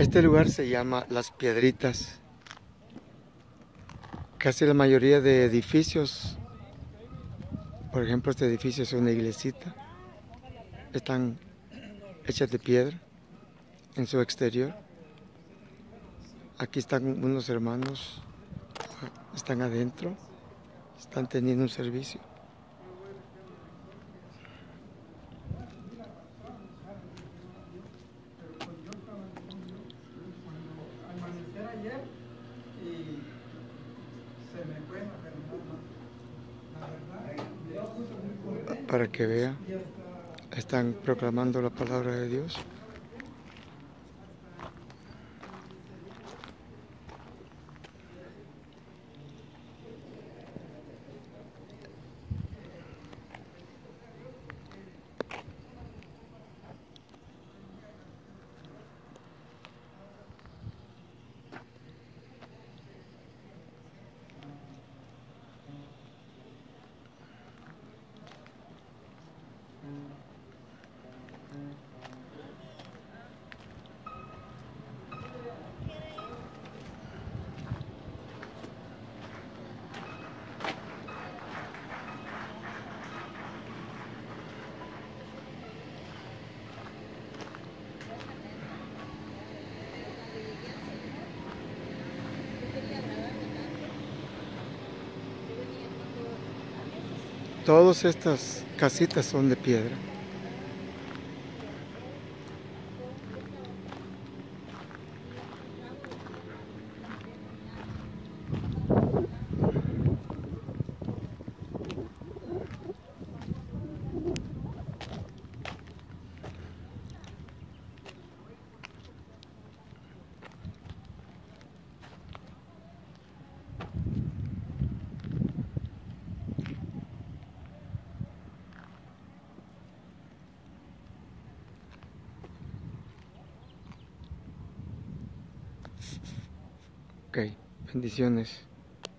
Este lugar se llama Las Piedritas. Casi la mayoría de edificios, por ejemplo este edificio es una iglesita, están hechas de piedra en su exterior. Aquí están unos hermanos, están adentro, están teniendo un servicio. Para que vea, están proclamando la palabra de Dios. Todas estas casitas son de piedra. Bendiciones.